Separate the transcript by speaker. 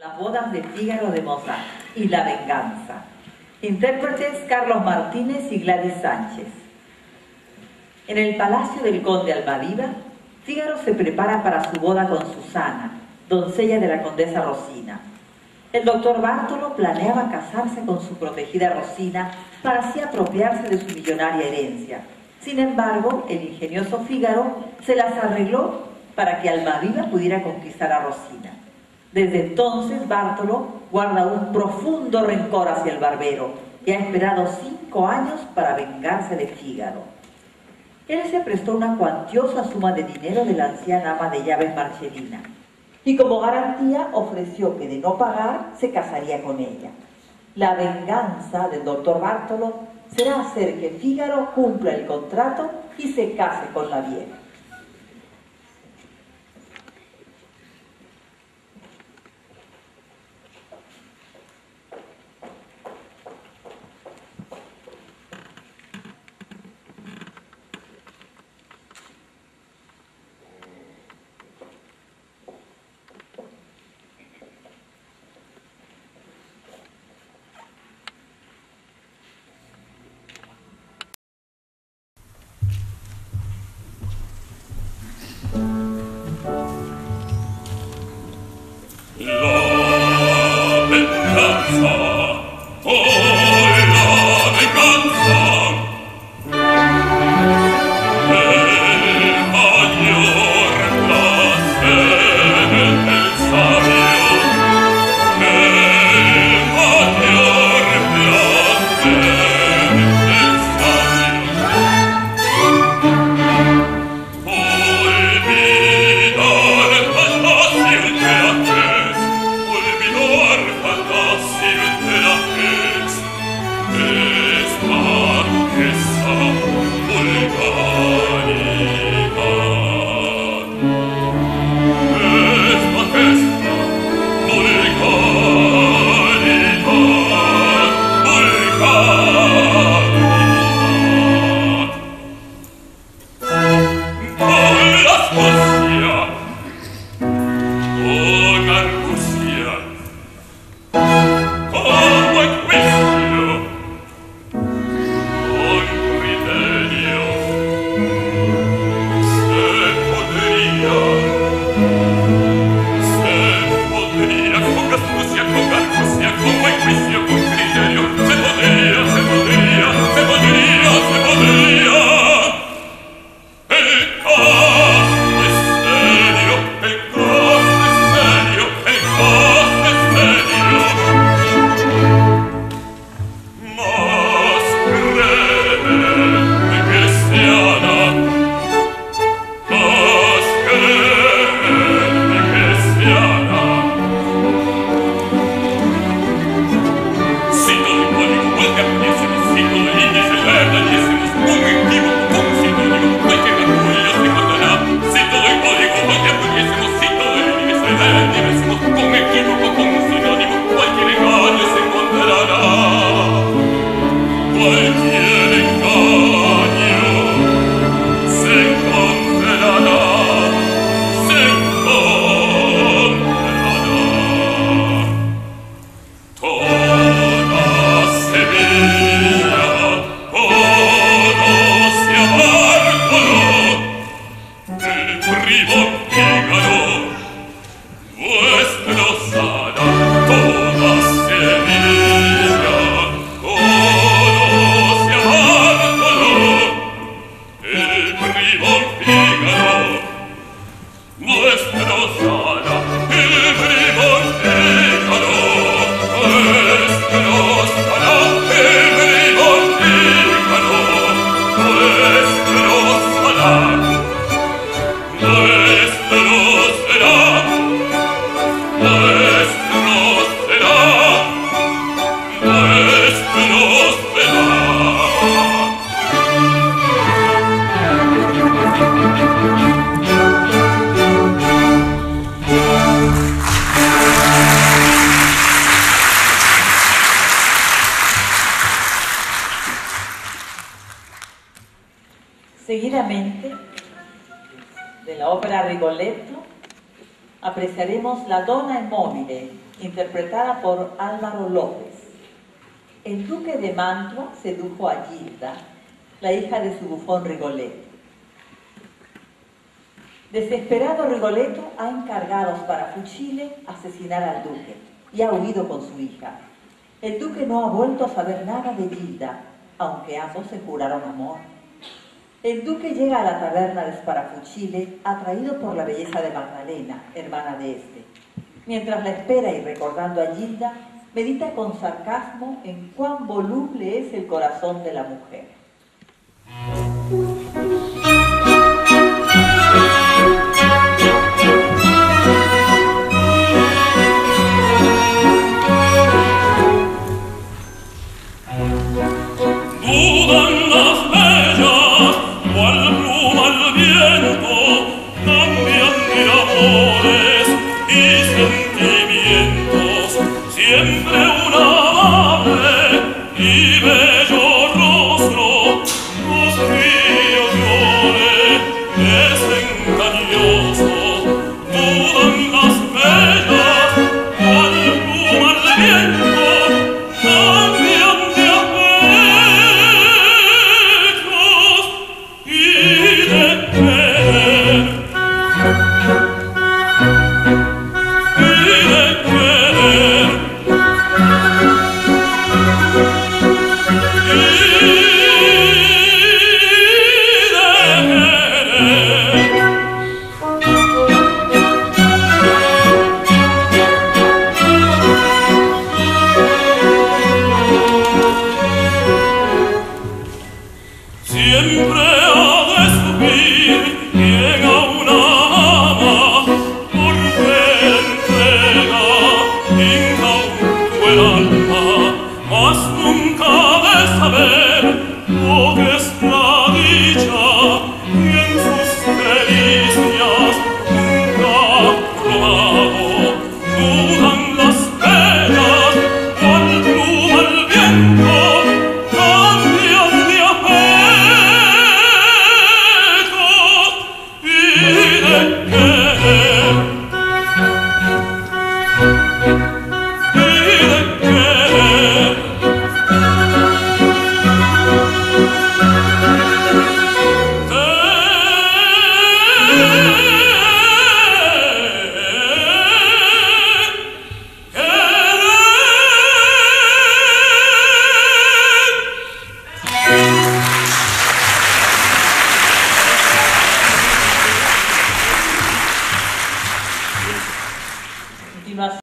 Speaker 1: Las bodas de Fígaro de Mozart y La venganza. Intérpretes Carlos Martínez y Gladys Sánchez. En el palacio del conde Almaviva, Fígaro se prepara para su boda con Susana, doncella de la condesa Rosina. El doctor Bartolo planeaba casarse con su protegida Rosina para así apropiarse de su millonaria herencia. Sin embargo, el ingenioso Fígaro se las arregló para que Almaviva pudiera conquistar a Rosina. Desde entonces Bartolo guarda un profundo rencor hacia el barbero y ha esperado cinco años para vengarse de Fígaro. Él se prestó una cuantiosa suma de dinero de la anciana ama de llaves Marcelina y como garantía ofreció que de no pagar se casaría con ella. La venganza del doctor Bartolo será hacer que Fígaro cumpla el contrato y se case con la vieja. la bella No. Seguidamente, de la ópera Rigoletto, apreciaremos La Donna Immobile, interpretada por Álvaro López. El duque de Mantua sedujo a Gilda, la hija de su bufón Rigoletto. Desesperado, Rigoletto ha encargados para Fuchile asesinar al duque y ha huido con su hija. El duque no ha vuelto a saber nada de Gilda, aunque ambos se juraron amor. El duque llega a la taberna de Sparafucile atraído por la belleza de Magdalena, hermana de este. Mientras la espera y recordando a Gilda, medita con sarcasmo en cuán voluble es el corazón de la mujer. vientos siempre alma, mas nunca